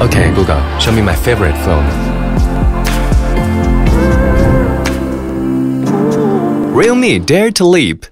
Okay, Google, show me my favorite film. Real me, Dare to Leap